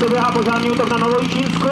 proběhá požární útok na Novojčínsku.